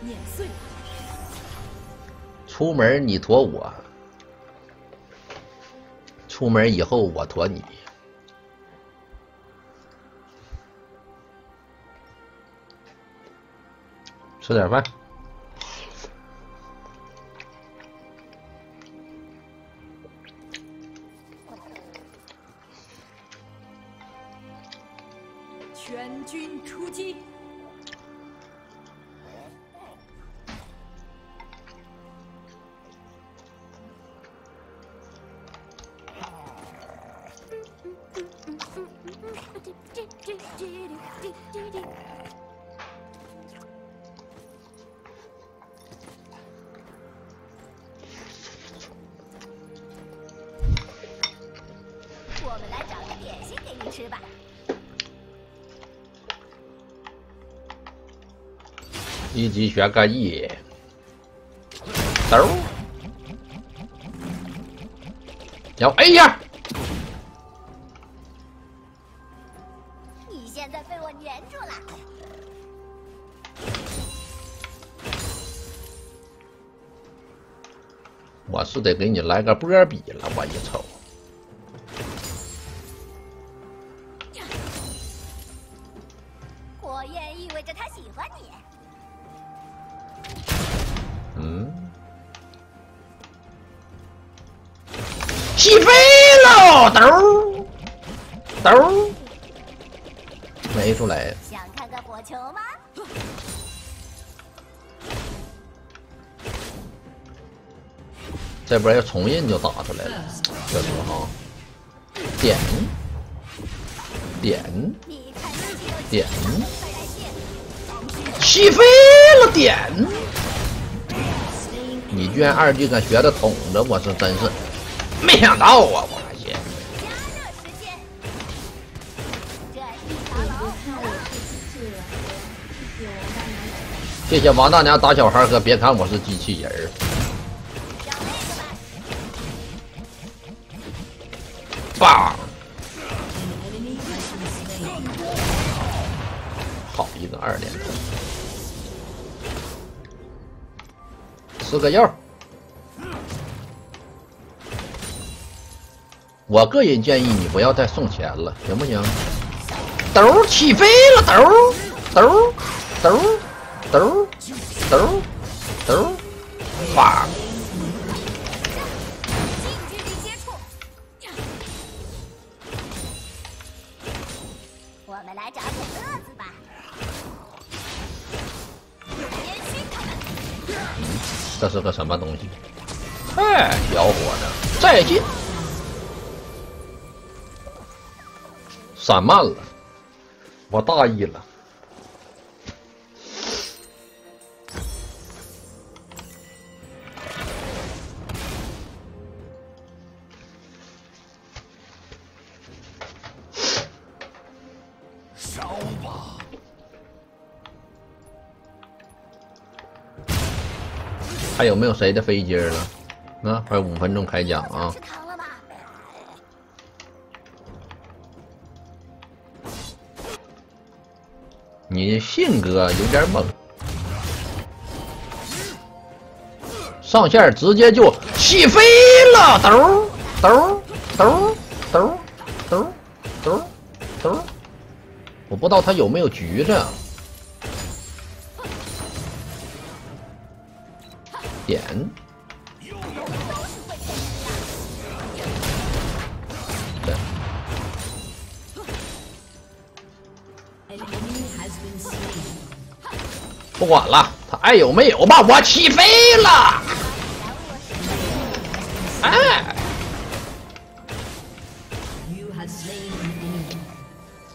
碾碎。出门你驮我，出门以后我驮你。吃点饭。一击选个一，兜，要 A 呀！你现在被我粘住了。我是得给你来个波比了，我一瞅，球吗？这边要重印就打出来了，这时候点点点。起飞了点，你居然二技敢学的捅着，我是真是没想到啊！我谢谢王大娘打小孩和别看我是机器人儿，棒！好一个二连，吃个药。我个人建议你不要再送钱了，行不行？兜起飞了，兜儿兜兜儿兜儿兜儿兜儿，棒！近距离接触。我们来找点乐子吧。这是个什么东西？哎，小伙子，再见！闪慢了，我大意了。还有没有谁的飞机了？那还有五分钟开奖啊！你性格有点猛，上线直接就起飞了，兜儿兜儿兜儿兜兜兜兜，我不知道他有没有橘子。点。不管了，他爱有没有吧，我起飞了。哎。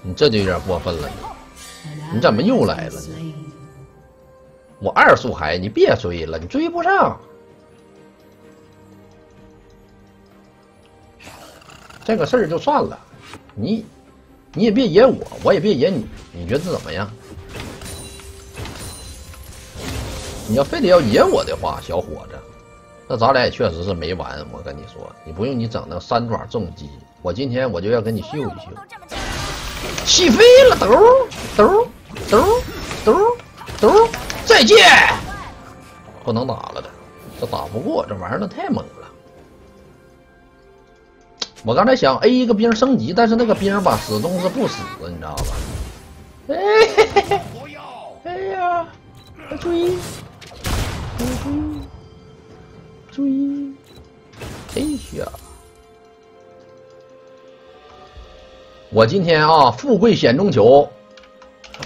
你这就有点过分了。你怎么又来了呢？我二速海，你别追了，你追不上。这个事儿就算了，你你也别惹我，我也别惹你，你觉得怎么样？你要非得要惹我的话，小伙子，那咱俩也确实是没完。我跟你说，你不用你整那三爪重击，我今天我就要跟你秀一秀。起飞了，兜儿兜儿兜儿兜兜，再见。不能打了的，这打不过，这玩意儿太猛了。我刚才想 A 一个兵升级，但是那个兵吧始终是不死，你知道吧？哎嘿嘿嘿，哎呀，追，追，追，哎呀！我今天啊，富贵险中求，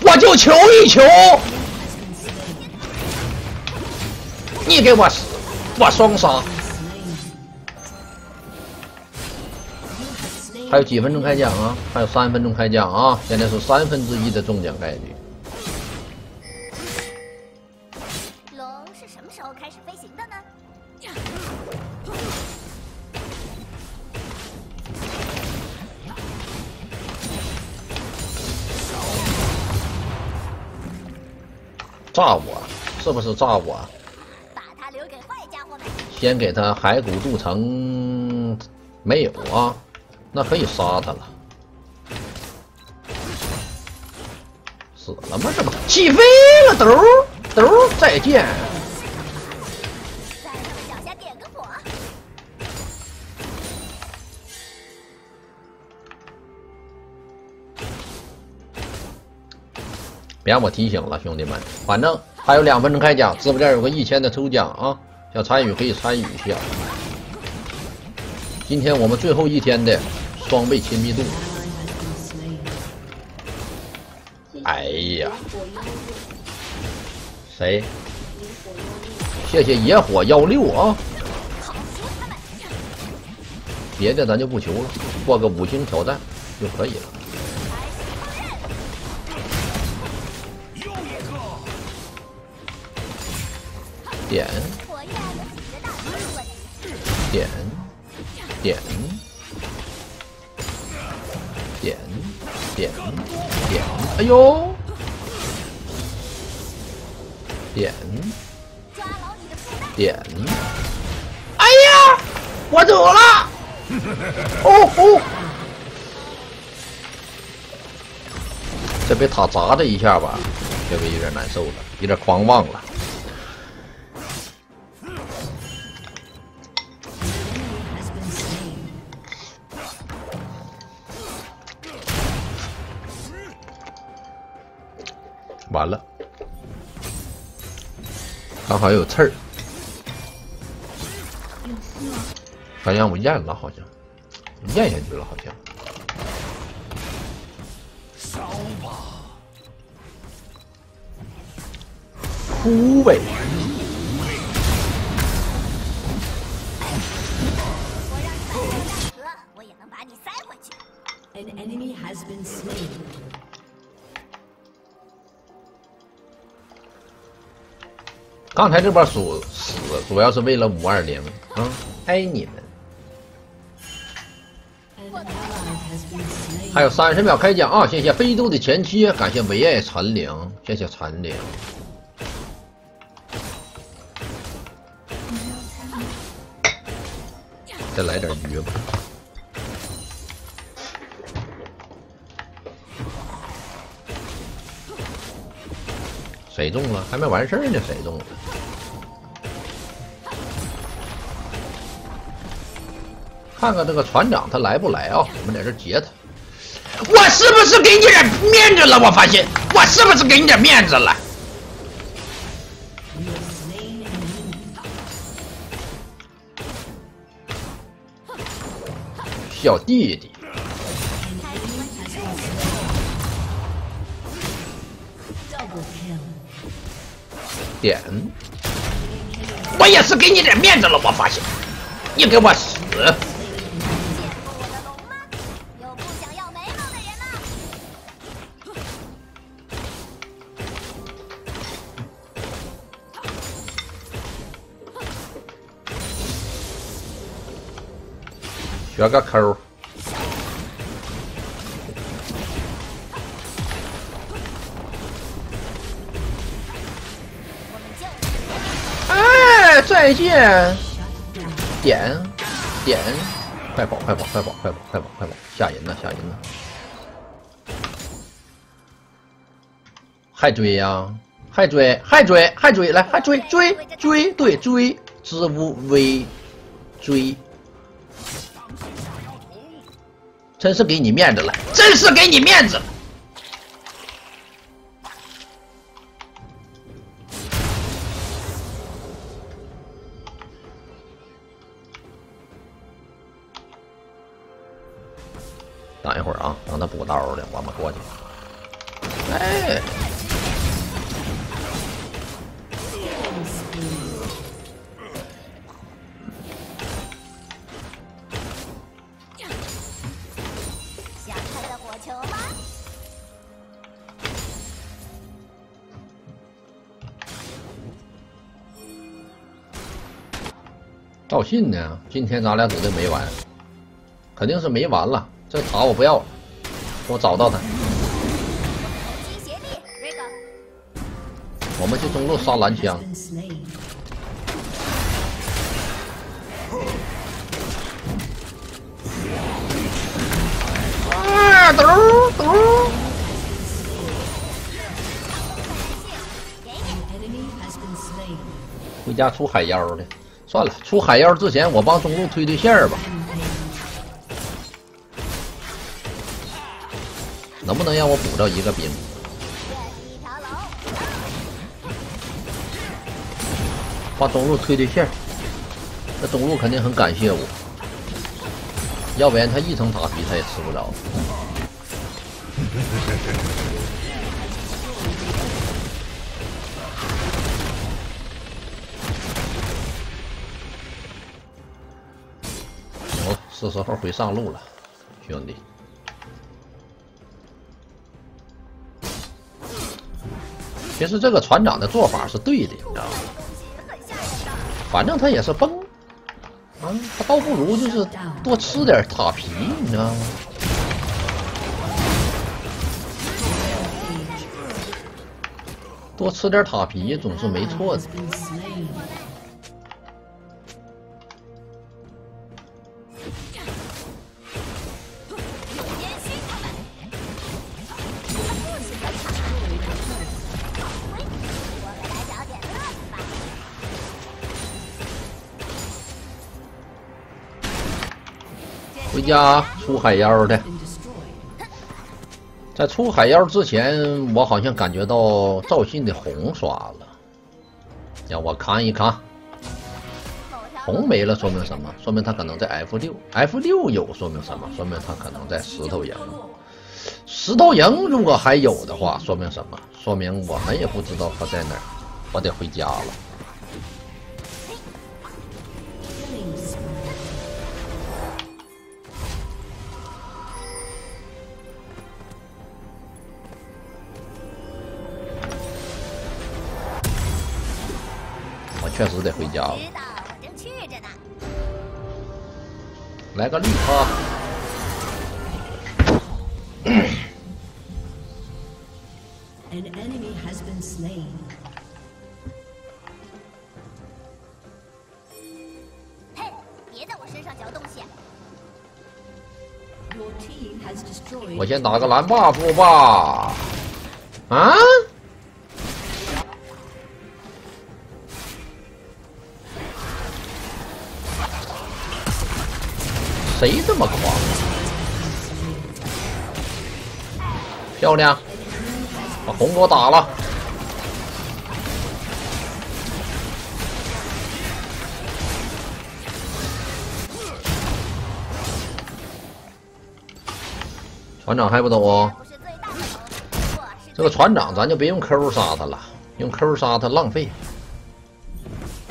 我就求一求，你给我死，我双杀。还有几分钟开奖啊？还有三分钟开奖啊！现在是三分之一的中奖概率。龙是什么时候开始飞行的呢？炸我，是不是炸我？先给他骸骨镀层，没有啊？那可以杀他了。死了吗？这不起飞了？兜兜，再见。别让我提醒了，兄弟们，反正还有两分钟开奖，直播间有个一千的抽奖啊，想参与可以参与一下。今天我们最后一天的双倍亲密度。哎呀，谁？谢谢野火幺六啊！别的咱就不求了，过个五星挑战就可以了。点点点点点点，哎呦！点点，哎呀，我走了！哦哦，这被塔砸的一下吧，这个有点难受了，有点狂妄了。好像有刺儿，好像我咽了，好像咽下去了，好像。烧吧，枯萎。刚才这波死死主要是为了五二零啊，爱你们。还有三十秒开奖啊！谢谢非洲的前妻，感谢唯爱残灵，谢谢残灵。再来点鱼吧。谁中了？还没完事呢，谁中了？看看这个船长他来不来啊？我们在这截他。我是不是给你点面子了？我发现我是不是给你点面子了？小弟弟，点，我也是给你点面子了。我发现，你给我死！想要眉毛的人吗？学个抠。再见！点点，快跑快跑快跑快跑快跑快跑！吓人呢吓人呢！还追呀、还追，还追，还追，来，还追，追，追，对，追，知无为，追，真是给你面子了，真是给你面子。赵信呢？今天咱俩指定没完，肯定是没完了。这塔我不要了，我找到他，我们去中路杀蓝枪。啊，咚咚，Enemy has been slain. 回家出海妖的，算了，出海妖之前我帮中路推推线儿吧。能不能让我补着一个兵？这是一条龙，帮中路推推线儿，那中路肯定很感谢我，要不然他一层塔皮他也吃不着。是时候回上路了，兄弟。其实这个船长的做法是对的，你知道吗？反正他也是崩，啊，他倒不如就是多吃点塔皮，你知道吗？多吃点塔皮总是没错的回家出海妖的，在出海妖之前，我好像感觉到赵信的红刷了，让我看一看，红没了说明什么？说明他可能在 F 六，F 六有说明什么？说明他可能在石头营。石头营如果还有的话，说明什么？说明我们也不知道他在哪儿，我得回家了。确实得回家了。知道我正去着呢。来个绿花。嗯 anenemyhasbeenslay 别在我身上嚼东西。我先打个蓝 buff 吧。啊？谁这么狂？漂亮，把红给我打了。船长还不走啊、这个船长咱就别用 Q 杀他了，用 Q 杀他浪费，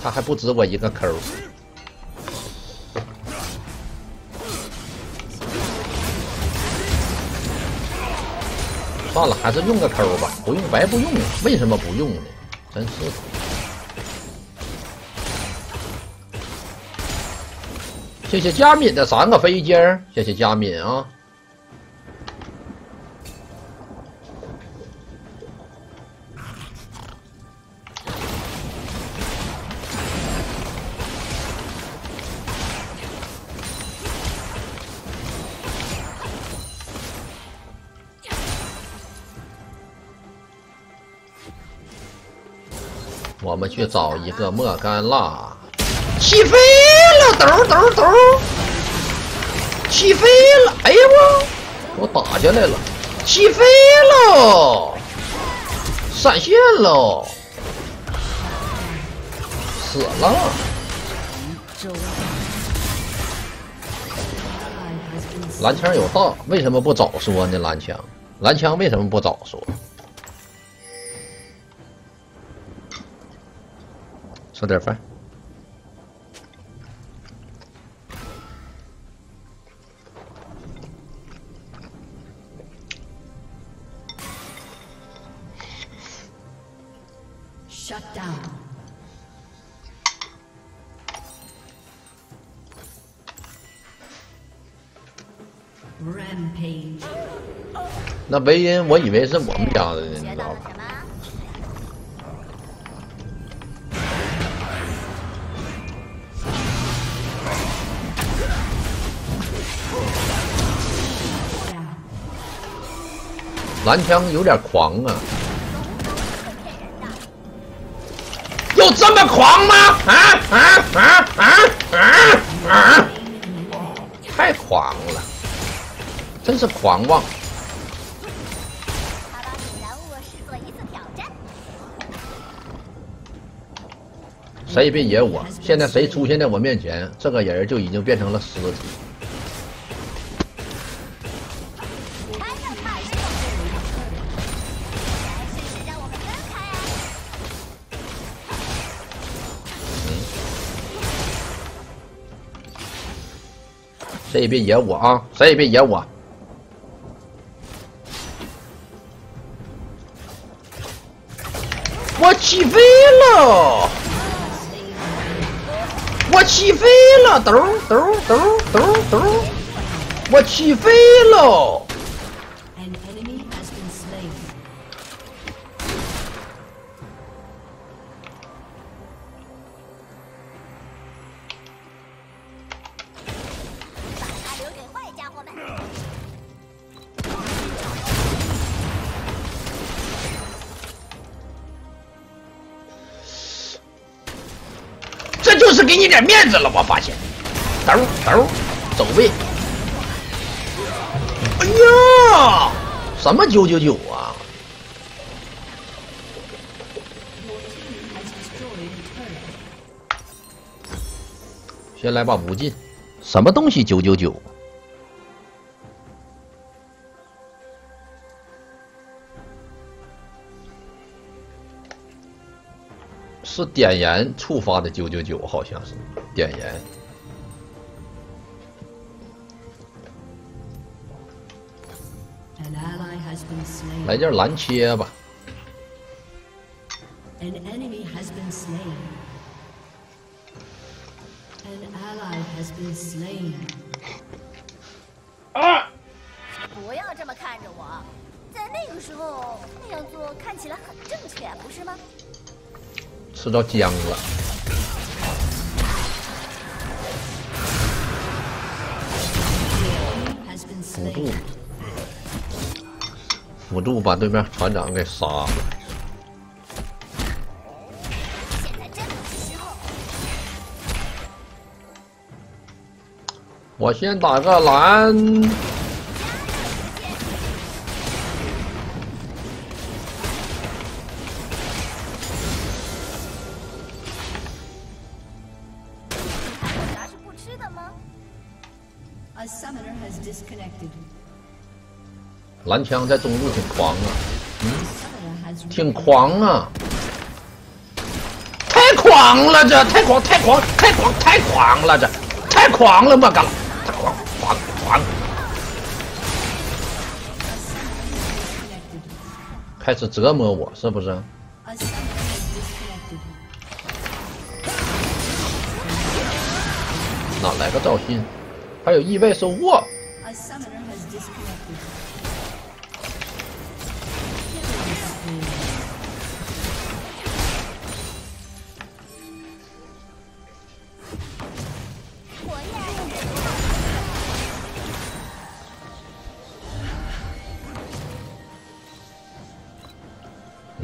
他还不止我一个 Q。算了，还是用个 Q 吧，不用白不用。为什么不用呢？真是。谢谢佳敏的三个飞机儿，谢谢佳敏啊。我们去找一个莫甘娜，起飞了，抖抖抖，起飞了！哎呀我，我打下来了，起飞了，闪现了，死了。蓝枪有大，为什么不早说呢？蓝枪，蓝枪为什么不早说？吃点饭。Shut down. Rampage. 那维恩，我以为是我们家的呢，你知道吧？蓝枪有点狂啊，有这么狂吗？啊啊啊啊啊啊！太狂了，真是狂妄。他把主人物视作一次挑战。谁别惹我！现在谁出现在我面前，这个人就已经变成了尸体。谁也别惹我啊！谁也别惹我！我起飞了！我起飞了！抖抖抖抖抖！我起飞了！给你点面子了，我发现。兜兜，走位。哎呀，什么九九九啊.先来把无尽，什么东西九九九？是点燃触发的九九九，好像是点燃。来件蓝切吧，这到僵了。辅助辅助把对面船长给杀了。我先打个蓝。蓝枪在中路挺狂啊 has 挺狂啊，太狂了这，太狂太狂太狂太狂了这，太狂了莫刚，太狂狂.开始折磨我是不是.哪来个赵信？还有意外收获，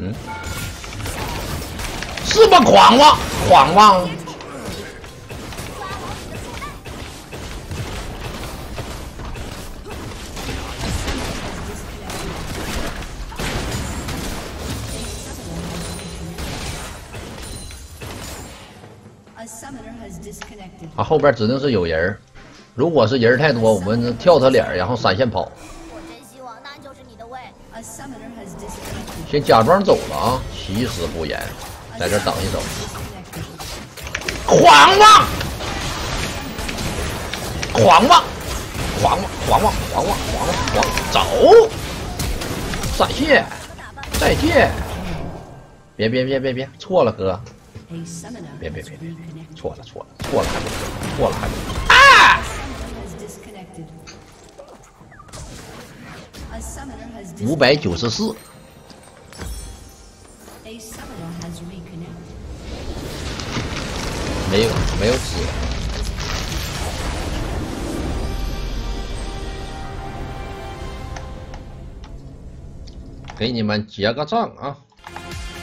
死是不，狂妄，狂妄.啊，后边指定是有人儿如果是人儿太多，我们跳他脸，然后闪现跑。先假装走了啊，其实不严，在这等一等。狂妄，狂妄，狂妄，狂妄，狂妄，狂妄，走。闪现，再见。别别别别别，错了哥。别别别别，错了错了错了还不错，错了还不。啊！五百九十四。没有没有纸。给你们结个账啊！